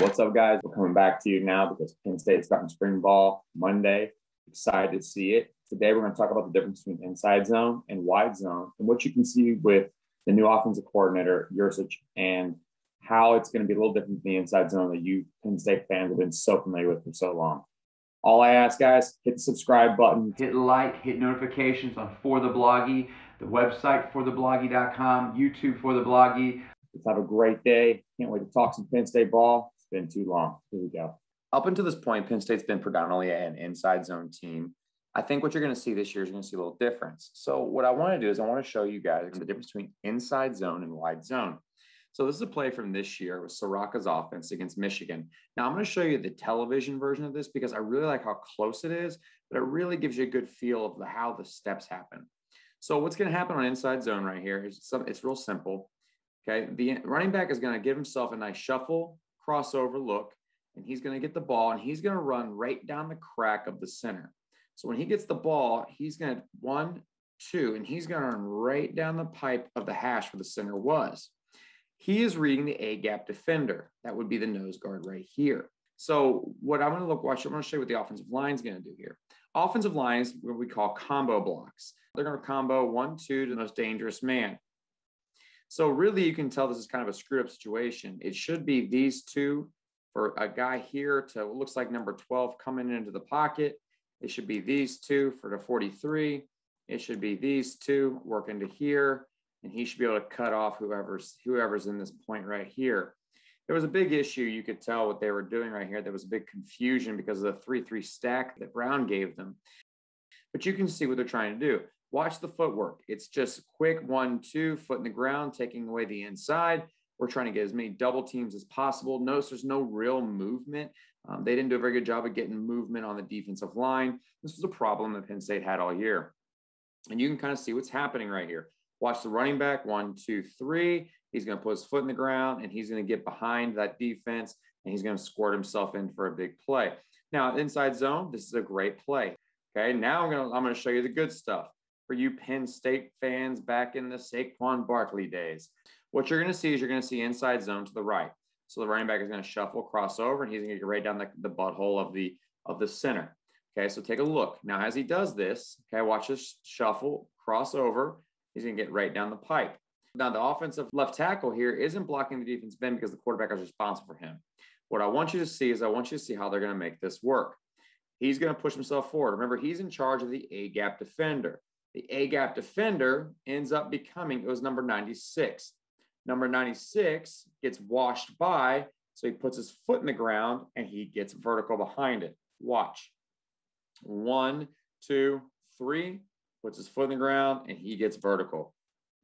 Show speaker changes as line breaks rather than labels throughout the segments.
What's up, guys? We're coming back to you now because Penn State's starting spring ball Monday. Excited to see it. Today, we're going to talk about the difference between inside zone and wide zone and what you can see with the new offensive coordinator, Yurcich, and how it's going to be a little different than the inside zone that you Penn State fans have been so familiar with for so long. All I ask, guys, hit the subscribe button,
hit like, hit notifications on For the Blogy, the website for theblogy.com, YouTube for the Blogy.
Let's have a great day. Can't wait to talk some Penn State ball been too long. Here we go. Up until this point, Penn State's been predominantly an inside zone team. I think what you're going to see this year is you're going to see a little difference. So, what I want to do is I want to show you guys the difference between inside zone and wide zone. So, this is a play from this year with Ciarrocca's offense against Michigan. Now, I'm going to show you the television version of this because I really like how close it is, but it really gives you a good feel of the, how the steps happen. So, what's going to happen on inside zone right here is some, it's real simple. Okay. The running back is going to give himself a nice shuffle crossover look, and he's going to get the ball and he's going to run right down the crack of the center. So when he gets the ball, he's going to one, two, and he's going to run right down the pipe of the hash where the center was. He is reading the A gap defender. That would be the nose guard right here. So what I'm going to look, watch, I'm going to show you what the offensive line is going to do here. Offensive line is what we call combo blocks. They're going to combo one, two to the most dangerous man. So really, you can tell this is kind of a screwed up situation. It should be these two for a guy here to looks like number 12 coming into the pocket. It should be these two for the 43. It should be these two working to here, and he should be able to cut off whoever's whoever's in this point right here. There was a big issue. You could tell what they were doing right here. There was a big confusion because of the 3-3 stack that Brown gave them. But you can see what they're trying to do. Watch the footwork. It's just quick one, two, foot in the ground, taking away the inside. We're trying to get as many double teams as possible. Notice there's no real movement. Um, they didn't do a very good job of getting movement on the defensive line. This was a problem that Penn State had all year. And you can kind of see what's happening right here. Watch the running back, one, two, three. He's going to put his foot in the ground and he's going to get behind that defense and he's going to squirt himself in for a big play. Now, inside zone, this is a great play. Okay, now I'm going to, I'm going to show you the good stuff for you Penn State fans back in the Saquon Barkley days. What you're going to see is you're going to see inside zone to the right. So the running back is going to shuffle, cross over, and he's going to get right down the, the butthole of the of the center. Okay, so take a look. Now, as he does this, okay, watch this shuffle, cross over. He's going to get right down the pipe. Now, the offensive left tackle here isn't blocking the defense end because the quarterback is responsible for him. What I want you to see is I want you to see how they're going to make this work. He's going to push himself forward. Remember, he's in charge of the A gap defender. The A gap defender ends up becoming, it was number 96. Number 96 gets washed by, so he puts his foot in the ground and he gets vertical behind it. Watch. One, two, three, puts his foot in the ground and he gets vertical.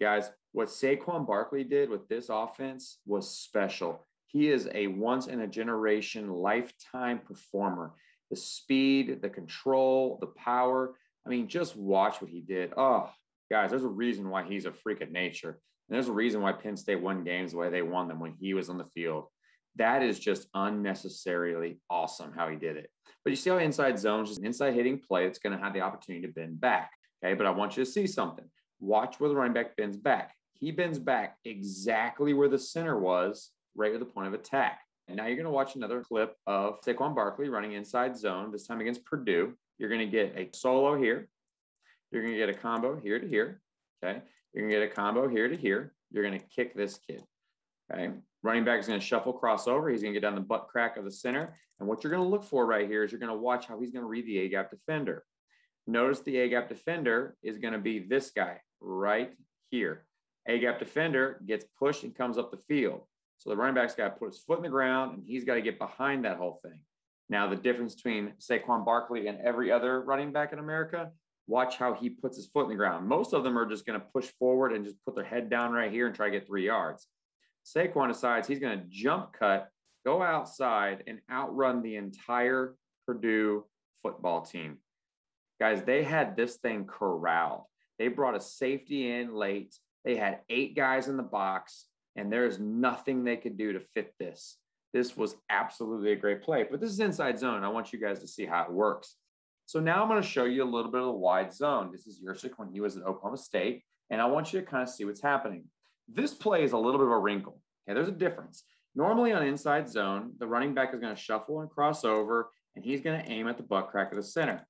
Guys, what Saquon Barkley did with this offense was special. He is a once in a generation lifetime performer. The speed, the control, the power, I mean, just watch what he did. Oh, guys, there's a reason why he's a freak of nature. And there's a reason why Penn State won games the way they won them when he was on the field. That is just unnecessarily awesome how he did it. But you see how inside zones is an inside hitting play that's going to have the opportunity to bend back. Okay. But I want you to see something. Watch where the running back bends back. He bends back exactly where the center was, right at the point of attack. Now you're going to watch another clip of Saquon Barkley running inside zone, this time against Purdue. You're going to get a solo here. You're going to get a combo here to here. Okay. You're going to get a combo here to here. You're going to kick this kid. Okay. Running back is going to shuffle crossover. He's going to get down the butt crack of the center. And what you're going to look for right here is you're going to watch how he's going to read the A gap defender. Notice the A gap defender is going to be this guy right here. A gap defender gets pushed and comes up the field. So the running back's got to put his foot in the ground and he's got to get behind that whole thing. Now, the difference between Saquon Barkley and every other running back in America, watch how he puts his foot in the ground. Most of them are just going to push forward and just put their head down right here and try to get three yards. Saquon decides he's going to jump cut, go outside, and outrun the entire Purdue football team. Guys, they had this thing corralled. They brought a safety in late. They had eight guys in the box, and there's nothing they could do to fit this. This was absolutely a great play, but this is inside zone. I want you guys to see how it works. So now I'm going to show you a little bit of the wide zone. This is Yurcich when he was at Oklahoma State, and I want you to kind of see what's happening. This play is a little bit of a wrinkle. Okay, there's a difference. Normally on inside zone, the running back is going to shuffle and cross over, and he's going to aim at the butt crack of the center.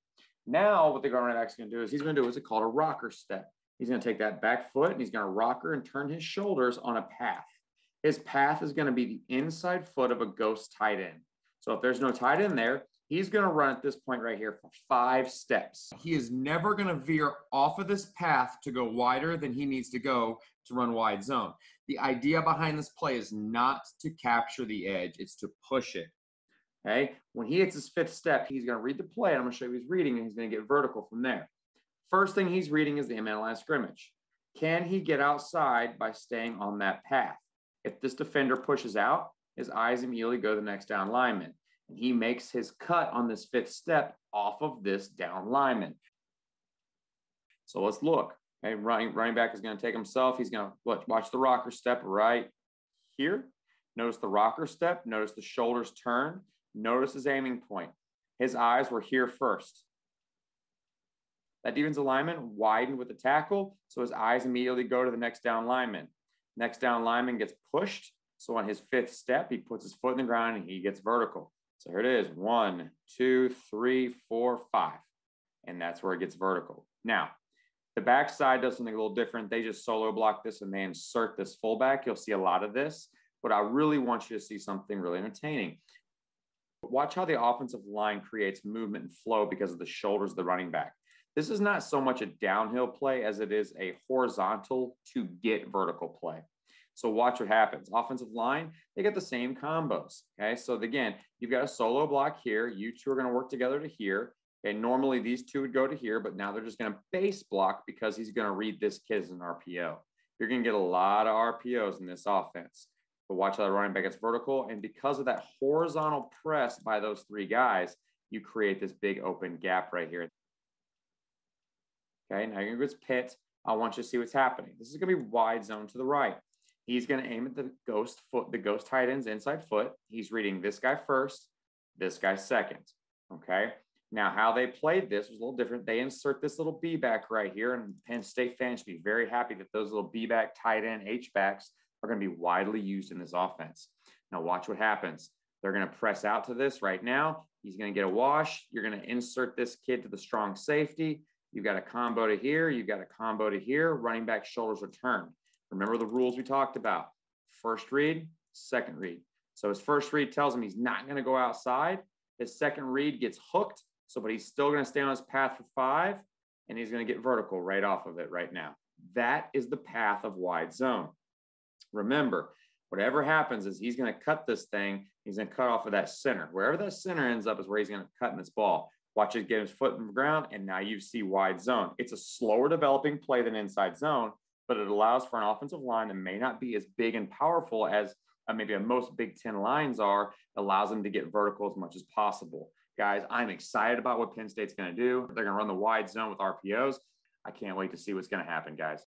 Now, what the running back is going to do is he's going to do what's called a rocker step. He's going to take that back foot and he's going to rocker and turn his shoulders on a path. His path is going to be the inside foot of a ghost tight end. So if there's no tight end there, he's going to run at this point right here for five steps. He is never going to veer off of this path to go wider than he needs to go to run wide zone. The idea behind this play is not to capture the edge, it's to push it. Okay. When he hits his fifth step, he's going to read the play. I'm going to show you he's reading, and he's going to get vertical from there. First thing he's reading is the line scrimmage. Can he get outside by staying on that path? If this defender pushes out, his eyes immediately go to the next down lineman. And he makes his cut on this fifth step off of this down lineman. So let's look. Okay, running, running back is going to take himself. He's going to watch the rocker step right here. Notice the rocker step. Notice the shoulders turn. Notice his aiming point. His eyes were here first. That defensive lineman widened with the tackle, so his eyes immediately go to the next down lineman. Next down lineman gets pushed. So on his fifth step, he puts his foot in the ground and he gets vertical. So here it is one, two, three, four, five. And that's where it gets vertical. Now, the backside does something a little different. They just solo block this and they insert this fullback. You'll see a lot of this, but I really want you to see something really entertaining. Watch how the offensive line creates movement and flow because of the shoulders of the running back. This is not so much a downhill play as it is a horizontal to get vertical play. So watch what happens. Offensive line, they get the same combos. Okay. So again, you've got a solo block here. You two are going to work together to here. Okay. Normally these two would go to here, but now they're just going to base block because he's going to read this kid as an RPO. You're going to get a lot of RPOs in this offense. But watch how the running back gets vertical. And because of that horizontal press by those three guys, you create this big open gap right here. Okay, now you're to go pit. I want you to see what's happening. This is going to be wide zone to the right. He's going to aim at the ghost foot, the ghost tight end's inside foot. He's reading this guy first, this guy second. Okay. Now, how they played this was a little different. They insert this little B back right here, and Penn State fans should be very happy that those little B back tight end H backs are going to be widely used in this offense. Now, watch what happens. They're going to press out to this right now. He's going to get a wash. You're going to insert this kid to the strong safety. You've got a combo to here. You've got a combo to here. Running back shoulders are turned. Remember the rules we talked about. First read, second read. So his first read tells him he's not going to go outside. His second read gets hooked. So, but he's still going to stay on his path for five, and he's going to get vertical right off of it right now. That is the path of wide zone. Remember, whatever happens is he's going to cut this thing. He's going to cut off of that center. Wherever that center ends up is where he's going to cut in this ball. Watch it get his foot in the ground, and now you see wide zone. It's a slower developing play than inside zone, but it allows for an offensive line that may not be as big and powerful as uh, maybe most Big Ten lines are, allows them to get vertical as much as possible. Guys, I'm excited about what Penn State's going to do. They're going to run the wide zone with RPOs. I can't wait to see what's going to happen, guys.